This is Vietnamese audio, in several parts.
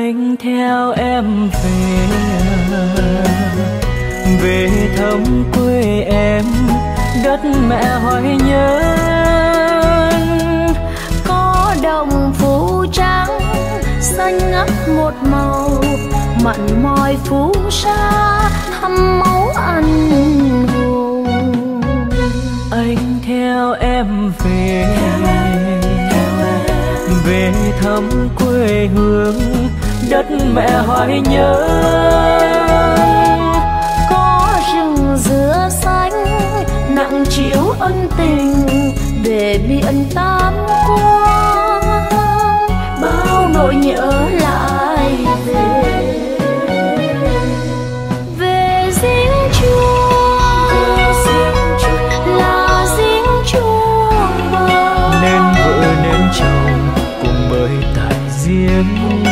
anh theo em về về thăm quê em đất mẹ hoài nhớ có đồng phủ trắng xanh ngắt một màu. Mặn mòi phú sa thăm máu anh hùng anh theo em về về thăm quê hương đất mẹ hoài nhớ. Có rừng dừa xanh, nặng chịu ân tình để biển tam quang bao nỗi nhớ lại về về giếng chuông là giếng chuông nên vợ nên chồng cùng bơi tại giếng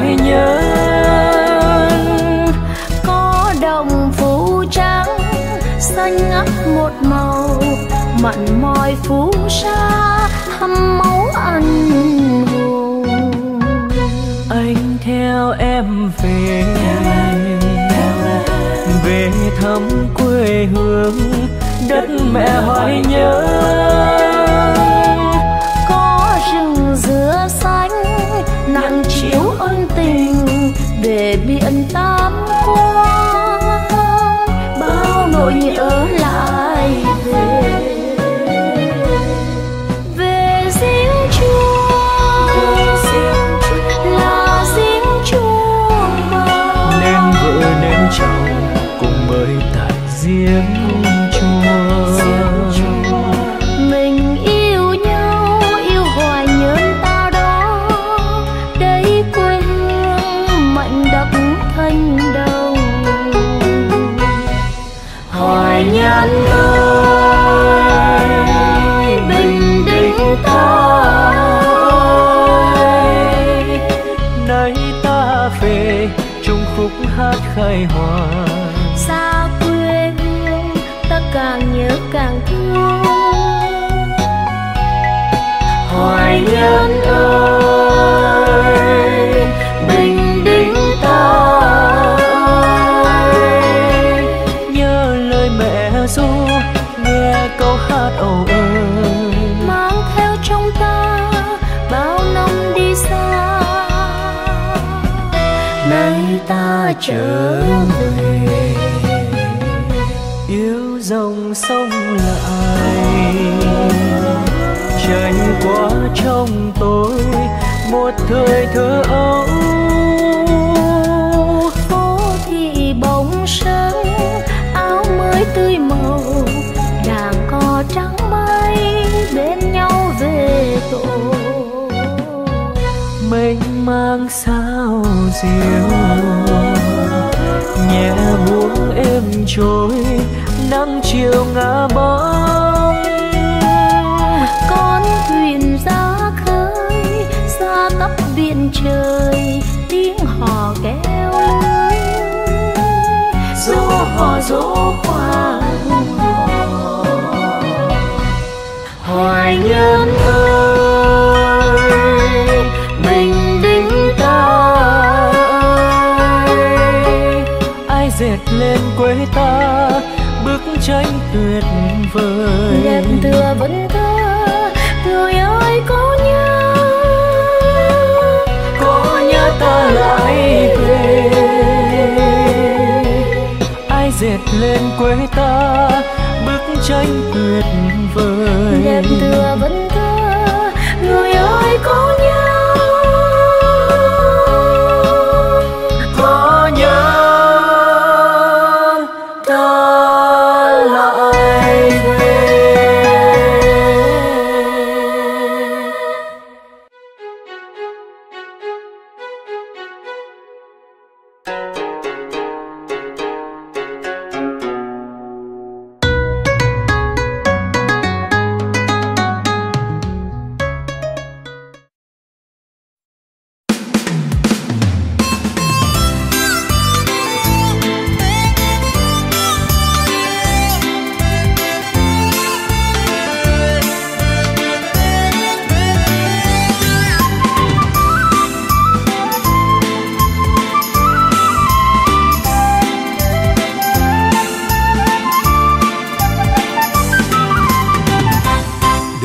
mẹ nhớ, có đồng phủ trắng, xanh ngắt một màu. Mặn mòi phú sa thăm máu anh hùng anh theo em về về thăm quê hương. Đất mẹ hoài nhớ biển tam quan bao nỗi nhớ lại xa quê hương ta càng nhớ càng thương. Hoài nhân ơi bình định ta. Nhớ lời mẹ ru nghe câu hát âu ơ. Mang theo trong ta bao năm đi xa. Nay ta trở sống lại. Chạy qua trong tôi một thời thơ ấu. Phố thì bóng sáng áo mới tươi màu. Đàn cò trắng bay bên nhau về tổ. Mênh mang sao diều, nhẹ buông êm trôi nắng chiều ngả bóng. Con thuyền ra khơi xa tấp biển trời tiếng hò kéo lưới hò dỗ khoa hoài nhân ơi dệt lên quê ta, bức tranh tuyệt vời. Đẹp tựa vẫn thơ, người ơi có những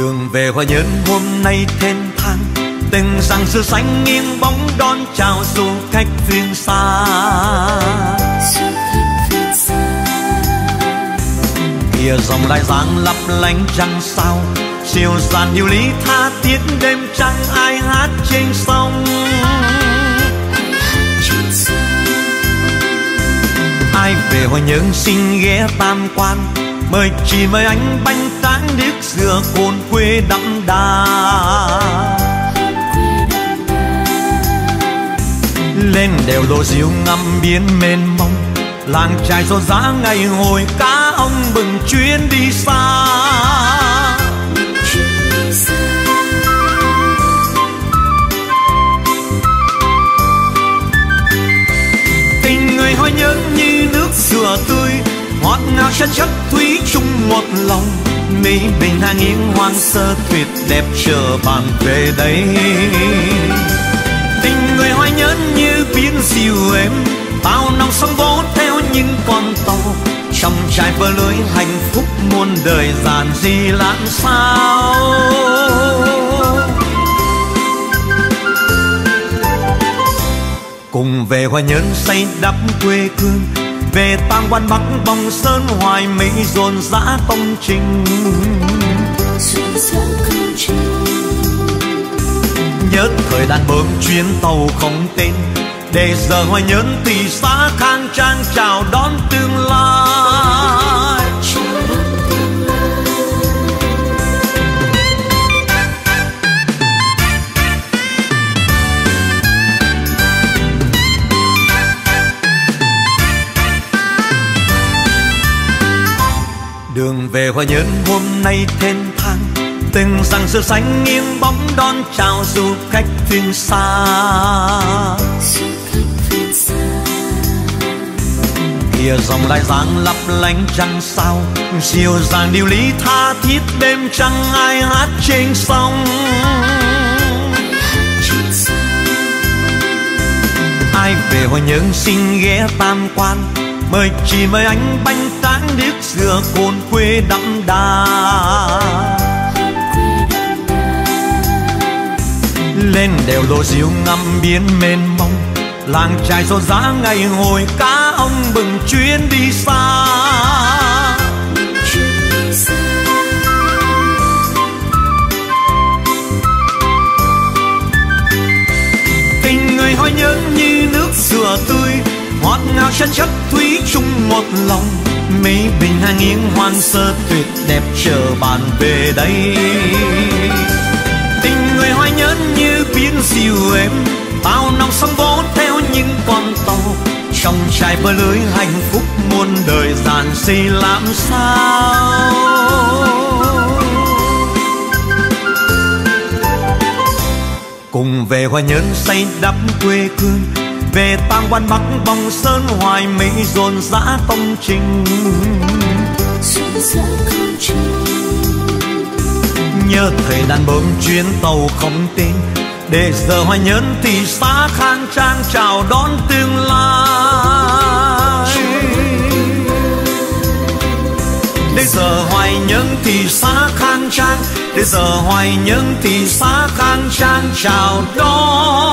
đường về hoa nhơn. Hôm nay thêm thang từng dặn xưa xanh nghiêng bóng đón chào du khách phương xa. Kia dòng lại dáng lấp lánh trăng sao siêu dàn yêu lý tha thiết đêm trăng ai hát trên sông ai về hoa nhơn xin ghé tam quan mời chỉ mời anh bánh tán nước dừa cồn quê đậm đà. Lên đèo lộ diêu ngắm biển mênh mông, làng trài rộn rã ngày hồi cá ông bừng chuyến đi xa. Ngọt ngào chân chất thúy chung một lòng. Mỹ bình hàng yên hoang sơ tuyệt đẹp chờ bạn về đây. Tình người hoài nhớ như biến dịu êm. Bao nòng sóng vỗ theo những con tàu. Trong trái bờ lưới hạnh phúc muôn đời giản dị làm sao cùng về hoa nhân xây đắp quê hương về tam quan bắc bồng sơn hoài mỹ dồn dã công trình. Nhớ thời đàn bơm chuyến tàu không tên để giờ hoài nhơn tỷ xã khang trang chào đón tương lai về hoa nhơn hôm nay thêm thang từng dặn sơ xanh nghiêng bóng đón chào du khách phương xa. Kia dòng lại dáng lấp lánh trăng sao. Siêu dàng điều lý tha thiết đêm trăng ai hát trên sông. Ai về hoa nhơn xin ghé tam quan mời, chỉ mời anh bánh tán nước dừa cồn quê đậm đà. Lên đèo lộ diêu ngắm biển mênh mông, làng trài rộn rã ngày hồi, cá ông bừng chuyến đi xa. Ngào chân chất thúy chung một lòng. Mỹ bình hàng nghiêng hoang sơ tuyệt đẹp chờ bạn về đây. Tình người hoa nhớ như biến dịu êm. Bao nòng sông vỗ theo những con tàu. Trong trải bờ lưới hạnh phúc muôn đời giản dị làm sao? Cùng về hoa nhớn xây đắp quê hương về tam quan bắc vòng sơn hoài mỹ dồn dã công trình. Nhớ thời đàn bơm chuyến tàu không tên để giờ hoài nhẫn thì xa khang trang chào đón tương lai. Để giờ hoài nhẫn thì xa khang trang để giờ hoài nhẫn thì xa khang trang chào đón